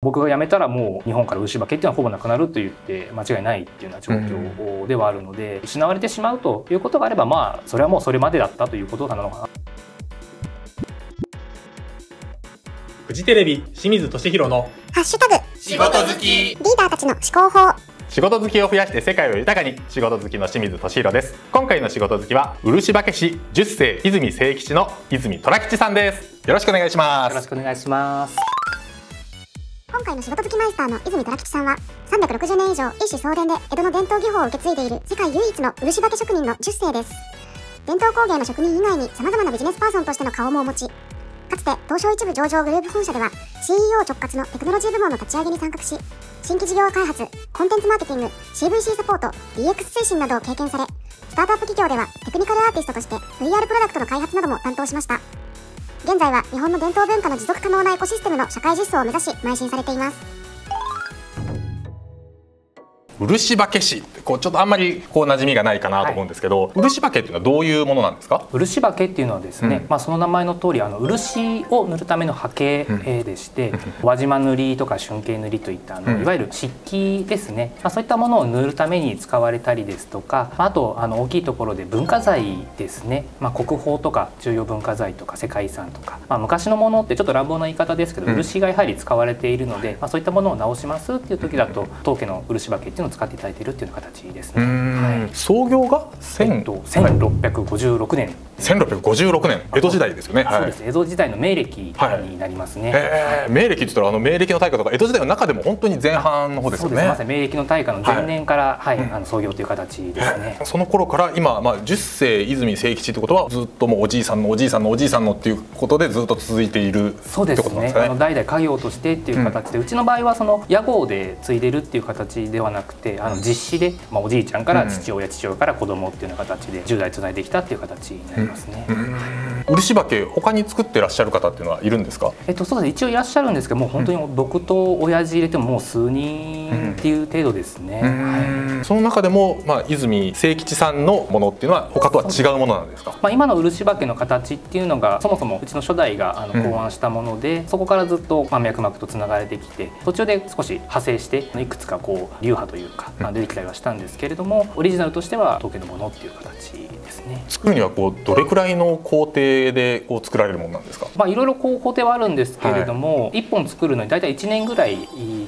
僕が辞めたらもう日本から牛化けっていうのはほぼなくなると言って間違いないっていうような状況ではあるので、失われてしまうということがあればまあそれはもうそれまでだったということなのかな。フジテレビ清水俊弘のハッシュタグ。仕事好きリーダーたちの思考法。仕事好きを増やして世界を豊かに仕事好きの清水俊弘です。今回の仕事好きは漆化師十世泉清吉の泉虎吉さんです。よろしくお願いしまよろしすくお願いします。今回の仕事好きマイスターの泉虎吉さんは360年以上一子相伝で江戸の伝統技法を受け継いでいる世界唯一の漆化け職人の10世です。伝統工芸の職人以外に様々なビジネスパーソンとしての顔もお持ち。かつて東証一部上場グループ本社では CEO 直轄のテクノロジー部門の立ち上げに参画し新規事業開発コンテンツマーケティング CVC サポート DX 推進などを経験されスタートアップ企業ではテクニカルアーティストとして VR プロダクトの開発なども担当しました。現在は日本の伝統文化の持続可能なエコシステムの社会実装を目指し邁進されています。漆化師ってこうちょっとあんまりこう馴染みがないかなと思うんですけど、漆化けっていうのはどういうものなんですか？漆化けっていうのはですね、うん。まあ、その名前の通りあの漆を塗るための刷毛えーでして、輪島塗りとか春景塗りといったあの、うん。いわゆる漆器ですね、まあ、そういったものを塗るために使われたりですとかまああとあの大きいところで文化財ですね、まあ、国宝とか重要文化財とか世界遺産とか、まあ、昔のものってちょっと乱暴な言い方ですけど、うん。漆がやはり使われているので、まあ、そういったものを直しますっていう時だと当家の漆化けっていうのを使っていただいているっていうような形ですね。はい創業がえっ1000と、1656年1656年江戸時代ですよね。そうです、江戸時代の明暦になりますね。えー、明暦って言ったらあの明暦の大火とか江戸時代の中でも本当に前半の方ですよね。そうです。まさに明暦の大火の前年から、はい。あの創業という形ですね。その頃から今、まあ、10世泉清吉ってことはずっともうおじいさんのおじいさんのおじいさんのっていうことでずっと続いているそうですね。あの。代々家業としてっていう形で、うちの場合はその屋号で継いでるっていう形ではなくてあの実子で、まあ、おじいちゃんから父親、父親から子供っていうような形で10代つないできたっていう形になりますね。漆化け他に作ってらっしゃる方っていうのはいるんですか？えっと、そうですね。一応いらっしゃるんですけどもう本当に僕と親父入れてももう数人っていう程度ですね。はいその中でも、まあ、泉清吉さんのものっていうのは他とは違うものなんですか？まあ、今の漆化けの形っていうのがそもそもうちの初代があのうん。考案したもので、そこからずっとまあ脈々とつながれてきて途中で少し派生していくつかこう流派というか、まあ、出てきたりはしたんですけれどもオリジナルとしては当家のものっていう形ですね。作るにはこうどれくらいの工程でこう作られるものなんですか？まあ、いろいろこう工程はあるんですけれども、一本作るのに大体1年ぐらい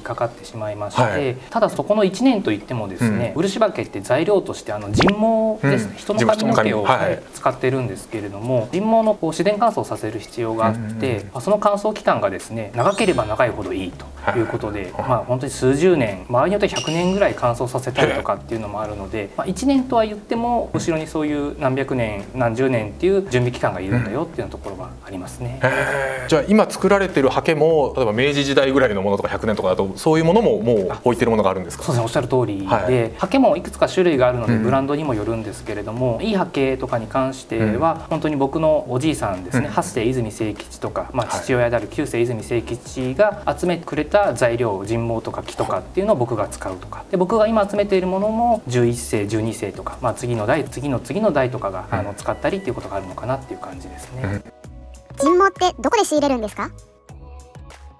かかってしまいまして、はい。ただそこの1年といってもですね、漆化けって材料としてあの人毛ですね、うん。人の髪の毛を、使ってるんですけれども人毛のこう自然乾燥させる必要があって、うん。まあその乾燥期間がですね長ければ長いほどいいとい。うことで、まあ、本当に数十年場合によっては100年ぐらい乾燥させたりとかっていうのもあるので、まあ、1年とは言っても後ろにそういう何百年何十年っていう準備期間がいるんだよっていうところはありますね。じゃあ今作られてる刷毛も例えば明治時代ぐらいのものとか100年とかだとそういうものももう置いてるものがあるんですか？そうですね。おっしゃる通りで、はい刷毛もいくつか種類があるのでうん。ブランドにもよるんですけれども、いい刷毛とかに関しては本当に僕のおじいさんですね、うん。八世泉清吉とか、まあ、はい。父親である九世泉清吉が集めてくれた材料人毛とか木とかっていうのを僕が使うとか。で僕が今集めているものも11世12世とか、まあ、次の代次の次の代とかが、うん。あの使ったりっていうことがあるのかなっていう感じですね。うん。人毛ってどこで仕入れるんですか？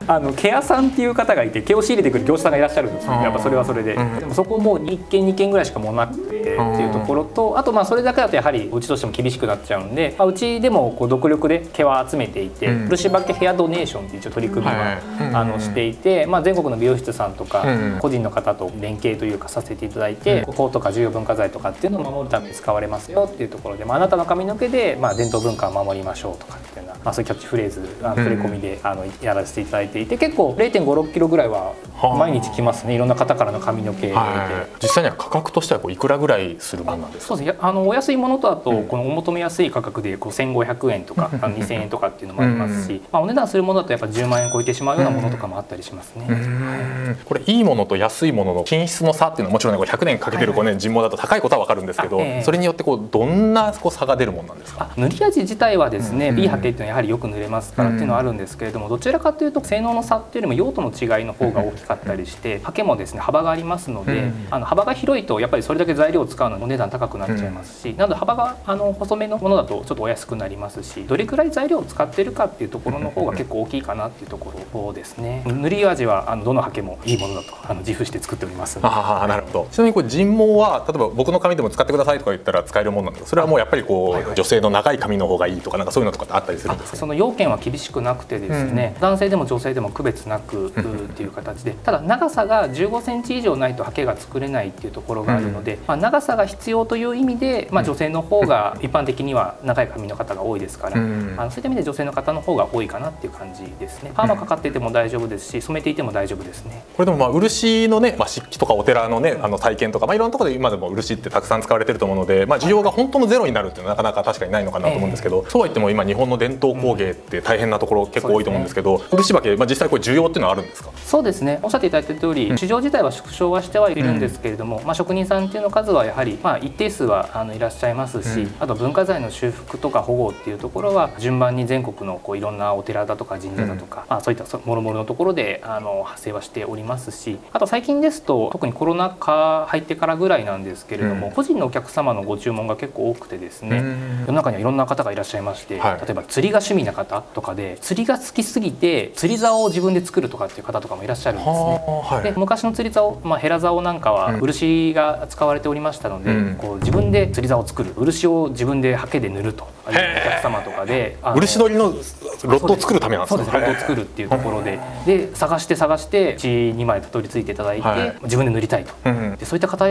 あの毛屋さんっていう方がいて毛を仕入れてくる業者さんがいらっしゃるんですよ。やっぱそれはそれで、うん。でもそこも1軒2軒ぐらいしかもうなくてっていうところとあとまあそれだけだとやはりうちとしても厳しくなっちゃうんで、まあ、うちでもこう独力で毛は集めていてうん。漆化けヘアドネーションっていう一応取り組みはあのしていて、まあ、全国の美容室さんとかうん個人の方と連携というかさせていただいてこことか重要文化財とかっていうのを守るために使われますよっていうところで、まあ、あなたの髪の毛でまあ伝統文化を守りましょうとかっていうような、まあ、そういうキャッチフレーズあの触れ込みであのやらせていただいていて結構0 5 6キロぐらいは毎日来ますね。いろんな方からの髪の毛で。はい、実際には価格としてはこういくらぐらいするものなんですか？そうです。ねあのお安いものとだと、うん。このお求めやすい価格でこう1500円とかあの2000円とかっていうのもありますし、まあ、お値段するものだとやっぱ10万円超えてしまうようなものとかもあったりしますね。うん。これいいものと安いものの品質の差っていうのはもちろんねこれ100年かけてるこう、ね、人毛だと高いことは分かるんですけど、あええ。それによってこうどんなこう差が出るものなんですか？あ塗り味自体はですね、うん B 波形っていうのはやはりよく塗れますからっていうのはあるんですけれどもどちらかというと性能の差っていうよりも用途の違いの方が大きかかったりしてハケもですね幅がありますので、あの幅が広いとやっぱりそれだけ材料を使うのにお値段高くなっちゃいますし、なので幅があの細めのものだとちょっとお安くなりますしどれくらい材料を使ってるかっていうところの方が結構大きいかなっていうところですね。塗り味はあのどのハケもいいものだとあの自負して作っておりますああなるほど。ちなみにこれ人毛は例えば僕の髪でも使ってくださいとか言ったら使えるものなんですか？それはもうやっぱりこう、はいはい、女性の長い髪の方がいいとかなんかそういうのとかってあったりするんですか？その要件は厳しくなくてですね、うん、男性でも女性でも区別なくっていう形でただ長さが15センチ以上ないとハケが作れないっていうところがあるので、うん、まあ、長さが必要という意味で、まあ、女性の方が一般的には長い髪の方が多いですから、うん、あのそういった意味で女性の方の方が多いかなっていう感じですね。パーマかかっていても大丈夫ですし染めていても大丈夫ですね。これでもまあ漆のね、まあ、漆器とかお寺のねあの体験とか、まあ、いろんなところで今でも漆ってたくさん使われてると思うので、まあ、需要が本当のゼロになるっていうのはなかなか確かにないのかなと思うんですけど、えー、そうは言っても今日本の伝統工芸って大変なところ結構多いと思うんですけど、ね、漆化け、まあ、実際これ需要っていうのはあるんですか？そうですね。おっしゃっていただいた通り、市場自体は縮小はしてはいるんですけれども、うん、まあ、職人さんっていうの数はやはり、まあ、一定数はあのいらっしゃいますし、うん、あと文化財の修復とか保護っていうところは順番に全国のこういろんなお寺だとか神社だとか、うん、まあ、そういったもろもろのところであの発生はしておりますしあと最近ですと特にコロナ禍入ってからぐらいなんですけれども、個人のお客様のご注文が結構多くてですね、世の中にはいろんな方がいらっしゃいまして、はい、例えば釣りが趣味な方とかで釣りが好きすぎて釣り竿を自分で作るとかっていう方とかもいらっしゃるんですね。はい、で昔の釣り竿、まあ、ヘラ竿なんかは漆が使われておりましたので、うん、こう自分で釣り竿を作る。漆を自分でハケで塗るとお客様とかで漆取りのロットを作るためなんですかそうですロットを作るっていうところで。で探して探して1枚たどり着いていただいて、はい、自分で塗りたいと、うん、でそういった方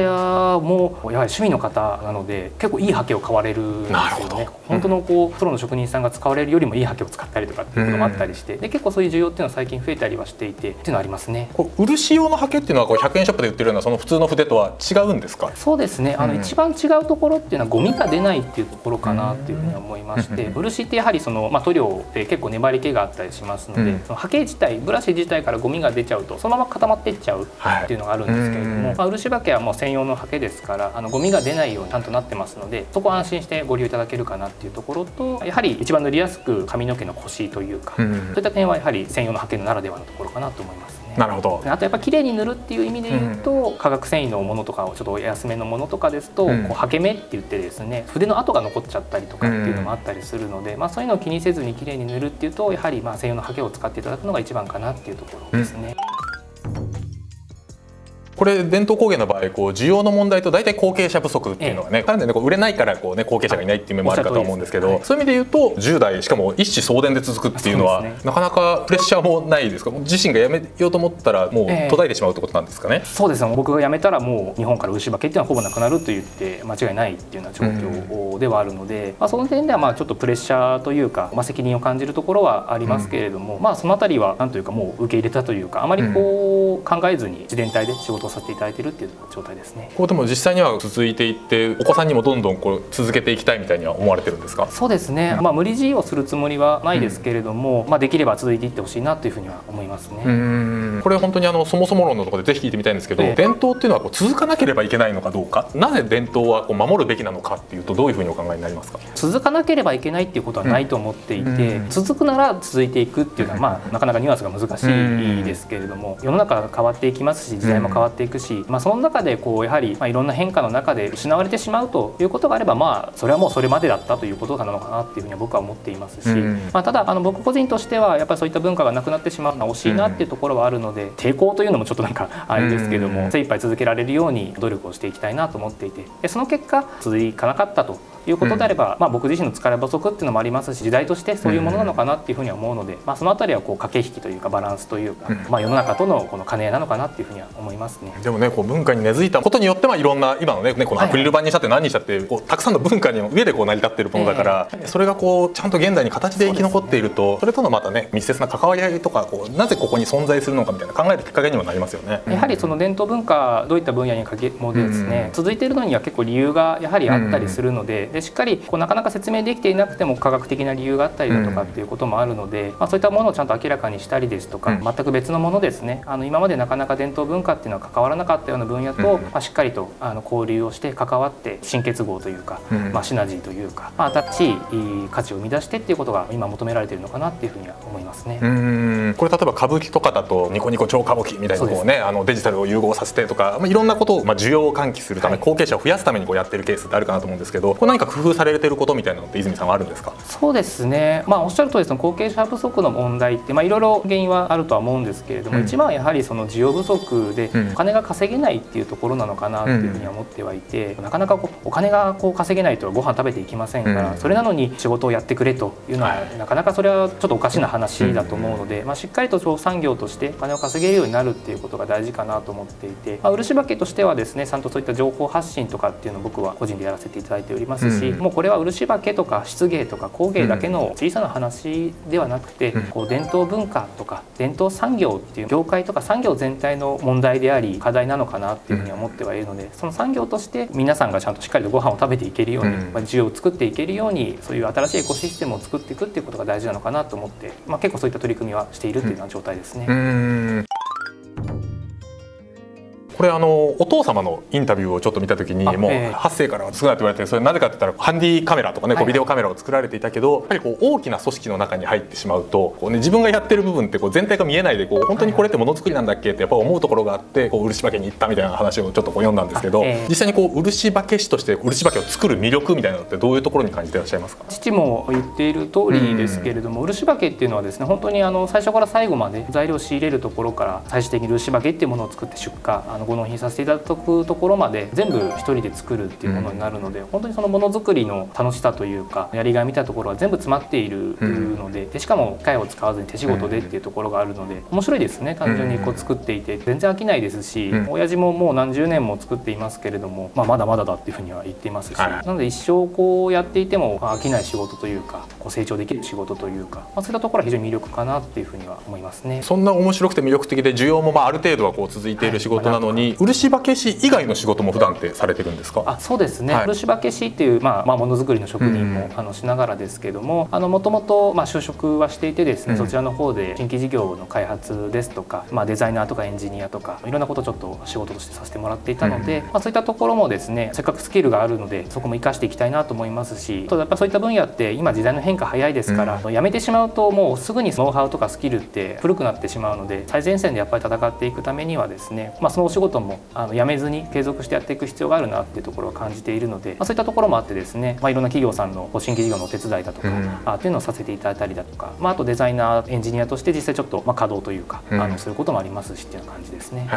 もやはり趣味の方なので結構いいハケを買われるんですよね。本当のこうプロの職人さんが使われるよりもいいハケを使ったりとかっていうこともあったりして、で結構そういう需要っていうのは最近増えたりはしていてっていうのはありますね。漆用のハケっていうのはこう100円ショップで売ってるようなその普通の筆とは違うんですか？そうですね。あの、一番違うところっていうのはゴミが出ないっていうところかなっていうふうに思いまして、漆ってやはりその、まあ、塗料で結構粘り気があったりしますので、うん、そのハケ自体ブラシ自体からゴミが出ちゃうとそのまま固まっていっちゃうっていうのがあるんですけれども、はい、まあ、漆ハケはもう専用のハケですからあのゴミが出ないようにちゃんとなってますのでそこは安心してご利用いただけるかなっていうところとやはり一番塗りやすく髪の毛の腰というか、うん、そういった点はやはり専用のハケならではのところかなと思います。なるほど。あとやっぱ綺麗に塗るっていう意味で言うと、うん、化学繊維のものとかをちょっと安めのものとかですと、うん、こうはけ目って言ってですね筆の跡が残っちゃったりとかっていうのもあったりするので、うん、まあ、そういうのを気にせずに綺麗に塗るっていうとやはりまあ専用のハケを使っていただくのが一番かなっていうところですね。これ伝統工芸の場合こう需要の問題と大体後継者不足っていうのがね、ええ、単にねこう売れないからこう、ね、後継者がいないっていう面もあるかと思うんですけど、はい、そういう意味で言うと10代しかも一子相伝で続くっていうのは、ね、なかなかプレッシャーもないですか？自身が辞めようと思ったらもう途絶えてしまうってことなんですかね、え、そうですね。僕が辞めたらもう日本から牛化けっていうのはほぼなくなると言って間違いないっていうような状況ではあるので、うん、まあ、その点ではまあちょっとプレッシャーというか、まあ、責任を感じるところはありますけれども、うん、まあその辺りはなんというかもう受け入れたというかあまりこう考えずに自伝体で仕事をさせていただいているっていう状態ですね。こうでも実際には続いていってお子さんにもどんどんこう続けていきたいみたいには思われてるんですか？そうですね。うん、まあ無理強いをするつもりはないですけれども、うん、まあできれば続いていってほしいなというふうには思いますね。これ本当にあのそもそも論のところでぜひ聞いてみたいんですけど、え伝統っていうのはこう続かなければいけないのかどうか、なぜ伝統はこう守るべきなのかっていうとどういうふうにお考えになりますか？続かなければいけないっていうことはないと思っていて、うん、続くなら続いていくっていうのはまあなかなかニュアンスが難しいですけれども、世の中が変わっていきますし時代も変わっていくし、まあその中でこうやはりまあいろんな変化の中で失われてしまうということがあればまあそれはもうそれまでだったということなのかなっていうふうには僕は思っていますし、うん、まあ、ただあの僕個人としてはやっぱりそういった文化がなくなってしまうのは惜しいなっていうところはあるので、抵抗というのもちょっとなんかあれですけども、精一杯続けられるように努力をしていきたいなと思っていてでその結果続かなかったということであれば、うん、まあ、僕自身の疲れ不足っていうのもありますし時代としてそういうものなのかなっていうふうには思うので、まあ、その辺りはこう駆け引きというかバランスというか、うん、まあ、世の中とのこの兼ね合いなのかなっていうふうには思いますね。でもねこう文化に根付いたことによってはいろんな今のねこのアクリル板にしたって何にしたってこうたくさんの文化に上でこう成り立っているものだから、えー、それがこうちゃんと現代に形で生き残っているとそ、ね,、れとのまたね密接な関わり合いとかこうなぜここに存在するのかみたいな考えるきっかけにもなりますよね。やはりその伝統文化どういった分野にかけもですね、うん、続いているのには結構理由がやはりあったりするので,、ででしっかりこうなかなか説明できていなくても科学的な理由があったりだとかっていうこともあるので、まあ、そういったものをちゃんと明らかにしたりですとか、全く別のものですね。あの今までなかなか伝統文化っていうのは関わらなかったような分野と、まあ、しっかりとあの交流をして関わって新結合というか、まあ、シナジーというか、まあ、新しい価値を生み出してっていうことが今求められているのかなっていうふうには思いますね。これ例えば歌舞伎とかだとニコニコ超歌舞伎みたいなこうねあのデジタルを融合させてとか、まあ、いろんなことを、まあ、需要を喚起するため、はい、後継者を増やすためにこうやってるケースってあるかなと思うんですけどこれ何か工夫されてることみたいなのって泉さんはあるんですか？そうですね、まあ、おっしゃる通りその後継者不足の問題って、まあ、いろいろ原因はあるとは思うんですけれども、うん、一番はやはりその需要不足でお金が稼げないっていうところなのかなっていうふうには思ってはいて、うん、なかなかこうお金がこう稼げないとご飯食べていきませんから、うん、それなのに仕事をやってくれというのは、はい、なかなかそれはちょっとおかしな話だと思うので、まあ、しっかりと産業としてお金を稼げるようになるっていうことが大事かなと思っていて、まあ、漆化けとしてはですねちゃんとそういった情報発信とかっていうのを僕は個人でやらせていただいておりますし、うん、もうこれは漆化けとか漆芸とか工芸だけの小さな話ではなくて、うん、こう伝統文化とか伝統産業っていう業界とか産業全体の問題であり課題なのかなっていうふうに思ってはいるのでその産業として皆さんがちゃんとしっかりとご飯を食べていけるように、まあ、需要を作っていけるようにそういう新しいエコシステムを作っていくっていうことが大事なのかなと思って、まあ、結構そういった取り組みはしていいるというような状態ですね。これあのお父様のインタビューをちょっと見た時にもう8世からは少ないと言われてそれなぜかって言ったらハンディカメラとかねこうビデオカメラを作られていたけどやっぱりこう大きな組織の中に入ってしまうとこう、ね、自分がやってる部分ってこう全体が見えないでこう本当にこれってものづくりなんだっけ？ってやっぱ思うところがあってこう漆化けに行ったみたいな話をちょっとこう読んだんですけど実際にこう漆化け師として漆化けを作る魅力みたいなのってどういうところに感じていらっしゃいますか？父も言っている通りですけれども漆化けっていうのはですね本当にあの最初から最後まで材料を仕入れるところから最終的に漆化けっていうものを作って出荷あのご納品させていただくくところまで全部一人で作るっていうものになるので、うん、本当にそのものづくりの楽しさというかやりがいみたいなところは全部詰まっているのででしかも機械を使わずに手仕事でっていうところがあるので面白いですね単純にこう作っていて。全然飽きないですし、うん、親父ももう何十年も作っていますけれども、まあ、まだまだだっていうふうには言っていますし、はい、なので一生こうやっていても飽きない仕事というかこう成長できる仕事というか、まあ、そういったところは非常に魅力かなっていうふうには思いますね。そんな面白くて魅力的で需要もまあある程度はこう続いている仕事なのに、はい、漆化け師以外の仕事も普段ってされてるんですか？あそうですね、はい、漆化け師っていう、まあまあ、ものづくりの職人も、あのしながらですけどももともと就職はしていてですね、そちらの方で新規事業の開発ですとか、まあ、デザイナーとかエンジニアとかいろんなことをちょっと仕事としてさせてもらっていたので、まあ、そういったところもですねせっかくスキルがあるのでそこも生かしていきたいなと思いますしやっぱそういった分野って今時代の変化早いですから、うん、やめてしまうともうすぐにノウハウとかスキルって古くなってしまうので最前線でやっぱり戦っていくためにはですね、まあ、そのお仕事もあのやめずに継続してやっていく必要があるなっていうところを感じているので、まあ、そういったところもあってですね、まあ、いろんな企業さんの新規事業のお手伝いだとか、うん、あっていうのをさせていただいたりだとか、まあ、あとデザイナーエンジニアとして実際ちょっとまあ稼働というか、うん、あのそういうこともありますしっていう感じですね。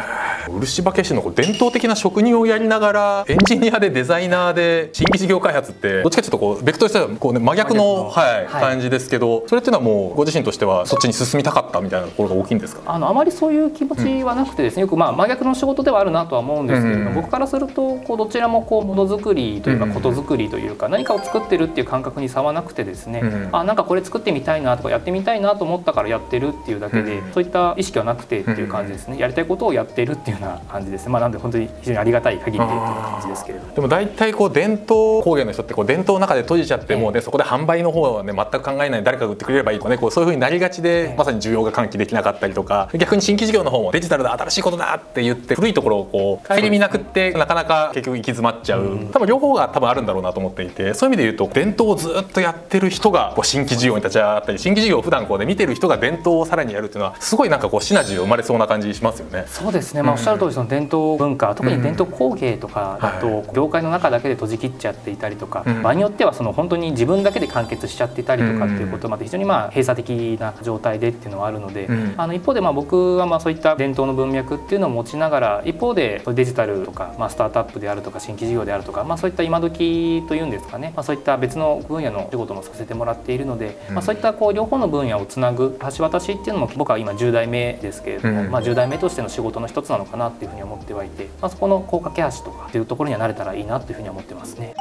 漆化け師の伝統的な職人をやりながらエンジニアでデザイナーで新規事業開発ってどっちかというとこうベクトルとしてはこう、ね、真逆のはい、感じですけどそれっていうのはもうご自身としてはそっちに進みたかったみたいなところが大きいんですか？あのあまりそういう気持ちはなくてですね、よくまあ真逆の仕事ではあるなとは思うんですけれども、僕からするとこうどちらもこうものづくりというかことづくりというか何かを作ってるっていう感覚に差はなくてですね、あなんかこれ作ってみたいなとかやってみたいなと思ったからやってるっていうだけで、そういった意識はなくてっていう感じですね。やりたいことをやってるっていうような感じです。ねまあなんで本当に非常にありがたい限りでっていう感じですけれども。でも大体こう伝統工芸の人ってこう伝統の中で閉じちゃってもうね、そこで販売の方はね全く考えない誰かが売ってくれればいいとかねこうそういうふうになりがちで、まさに需要が喚起できなかったりとか逆に新規事業の方もデジタルだ新しいことだって言って古いところをこう顧みなくってなかなか結局行き詰まっちゃう、多分両方が多分あるんだろうなと思っていてそういう意味で言うと伝統をずっとやってる人がこう新規事業に立ち上がったり新規事業を普段こうね見てる人が伝統をさらにやるっていうのはすごいなんかこうシナジー生まれそうな感じしますよね。そうですね、まあ、おっしゃる通りその伝統文化、特に伝統工芸とかだと業界の中だけで閉じきっちゃっていたりとか、場合によってはその本当に自分だけで完結しちゃっていたりとかっていうことまで非常にまあ閉鎖的な状態でっていうのはあるので、あの一方でまあ僕はまあそういった伝統の文脈っていうのを持ちながら一方でデジタルとか、まあ、スタートアップであるとか新規事業であるとか、まあ、そういった今時というんですかね、まあ、そういった別の分野の仕事もさせてもらっているので、まあ、そういったこう両方の分野をつなぐ橋渡しっていうのも僕は今10代目ですけれども、まあ、10代目としての仕事の一つなのかなっていうふうに思ってはいて、まあ、そこの高架け橋とかっていうところにはなれたらいいなっていうふうに思ってますね。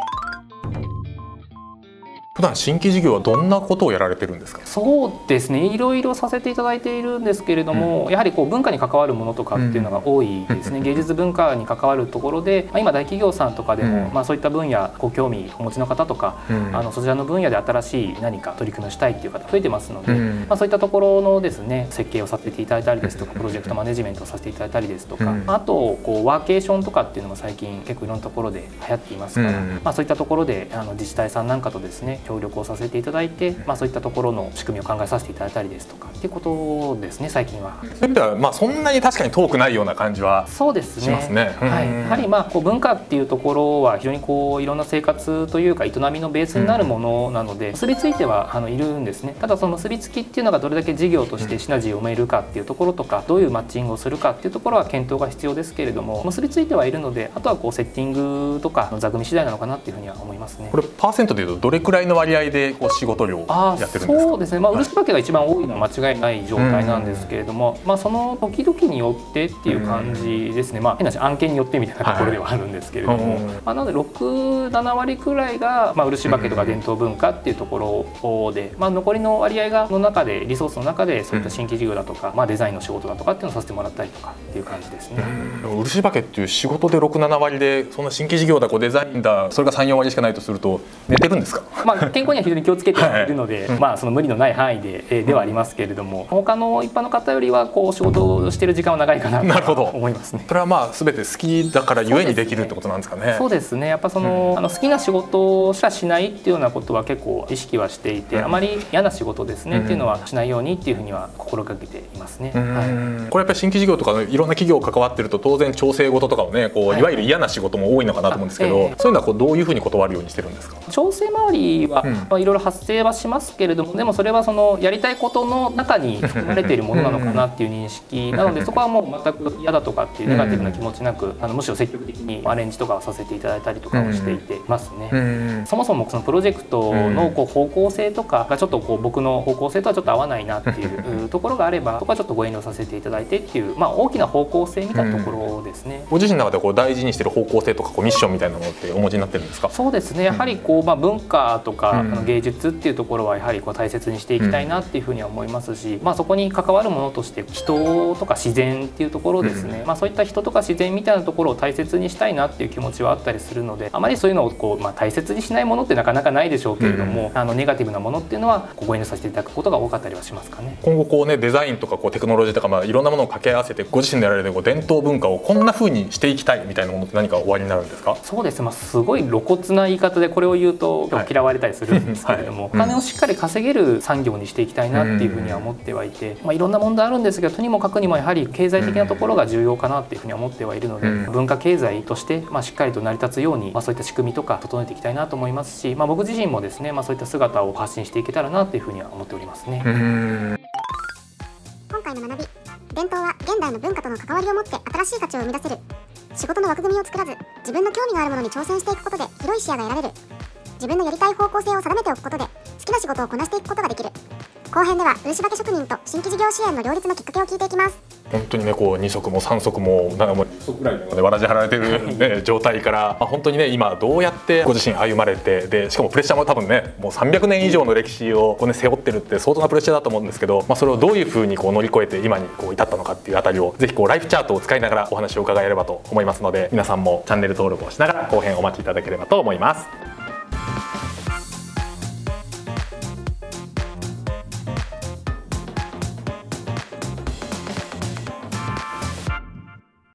普段新規事業はどんなことをやられてるんですか？そうですね。いろいろさせていただいているんですけれども、うん、やはりこう文化に関わるものとかっていうのが多いですね、うん、芸術文化に関わるところで、まあ、今大企業さんとかでも、うん、まあ、そういった分野ご興味お持ちの方とか、あのそちらの分野で新しい何か取り組みをしたいっていう方増えてますので、まあ、そういったところのですね設計をさせていただいたりですとかプロジェクトマネジメントをさせていただいたりですとか、あとこうワーケーションとかっていうのも最近結構いろんなところで流行っていますから、まあ、そういったところであの自治体さんなんかとですね協力をさせていただいて、まあ、そういったところの仕組みを考えさせていただいたりですとかっていうことですね最近は。そういう意味では、まあ、そんなに確かに遠くないような感じはそうですね。ねはい、やはりまあこう文化っていうところは非常にこういろんな生活というか営みのベースになるものなので、結びついてはあのいるんですね。ただその結びつきっていうのがどれだけ事業としてシナジーを埋めるかっていうところとかどういうマッチングをするかっていうところは検討が必要ですけれども結びついてはいるのであとはこうセッティングとかの座組み次第なのかなっていうふうには思いますね。これパーセントでいうとどれくらいの割合でこう仕事量やってるんですか？そうですね。まあ漆化けが一番多いのは間違いない状態なんですけれども、まあその時々によってっていう感じですね。まあ変な話案件によってみたいなところではあるんですけれども、まあなので六七割くらいがまあ漆化けとか伝統文化っていうところで、まあ残りの割合がの中でリソースの中でそういった新規事業だとか、まあデザインの仕事だとかっていうのをさせてもらったりとかっていう感じですね。漆化けっていう仕事で六七割でそんな新規事業だこうデザインだそれが三四割しかないとすると寝てるんですか？まあ健康には非常に気をつけているので、はい、まあその無理のない範囲で、えー、ではありますけれども、他の一般の方よりはこう仕事をしている時間は長いかなと思いますね。それはまあすべて好きだからゆえにできるってことなんですかね。そうですね。やっぱその、うん、あの好きな仕事しかしないっていうようなことは結構意識はしていて、うん、あまり嫌な仕事ですね、うん、っていうのはしないようにっていうふうには心がけていますね。はい、これやっぱり新規事業とかいろんな企業関わってると当然調整事とかをねこう、はい、いわゆる嫌な仕事も多いのかなと思うんですけど、えー、そういうのはこうどういうふうに断るようにしてるんですか？調整周りは、まあいろいろ発生はしますけれども、でもそれはそのやりたいことの中に含まれているものなのかなっていう認識 なのでそこはもう全く嫌だとかっていうネガティブな気持ちなくあのむしろ積極的にアレンジとかをさせていただいたりとかをしていてますね。そもそもそのプロジェクトのこう方向性とかがちょっとこう僕の方向性とはちょっと合わないなっていう ところがあればそこはちょっとご遠慮させていただいてっていうまあ大きな方向性みたいなところですね。ご自身の中でこう大事にしてる方向性とかこうミッションみたいなものってお持ちになってるんですか？そうですね。やはりこうまあ文化とか、あの芸術っていうところはやはりこう大切にしていきたいなっていうふうには思いますし、まあそこに関わるものとして人とか自然っていうところですね。まあそういった人とか自然みたいなところを大切にしたいなっていう気持ちはあったりするので、あまりそういうのをこうまあ大切にしないものってなかなかないでしょうけれども、あのネガティブなものっていうのはご遠慮させていただくことが多かったりはしますかね。今後こうねデザインとかこうテクノロジーとかまあいろんなものを掛け合わせてご自身でやられるこう伝統文化をこんな風にしていきたいみたいなものって何かおありになるんですか？そうです。まあすごい露骨な言い方でこれを言うと嫌われたりするんですけれども、お金をしっかり稼げる産業にしていきたいなっていうふうには思ってはいて、まあいろんな問題あるんですけどとにもかくにもやはり経済的なところが重要かなっていうふうに思ってはいるので、文化経済としてまあしっかりと成り立つようにまあそういった仕組みとか整えていきたいなと思いますし、まあ僕自身もですねまあそういった姿を発信していけたらなっていうふうには思っておりますね。今回の学び伝統は現代の文化との関わりを持って新しい価値を生み出せる。仕事の枠組みを作らず自分の興味があるものに挑戦していくことで広い視野が得られる自分のやりたい方向性を定めておくことで好きな仕事をこなしていくことができる。後編では漆化け職人と新規事業支援の両立のきっかけを聞いていきます。本当にねこう2足も3足もなんかもう足ぐらいでわらじ張られてる、ね、状態から、まあ、本当にね今どうやってご自身歩まれてでしかもプレッシャーも多分ねもう300年以上の歴史をこう、ね、背負ってるって相当なプレッシャーだと思うんですけど、まあ、それをどういうふうにこう乗り越えて今にこう至ったのかっていうあたりをぜひこうライフチャートを使いながらお話を伺えればと思いますので皆さんもチャンネル登録をしながら後編お待ちいただければと思います。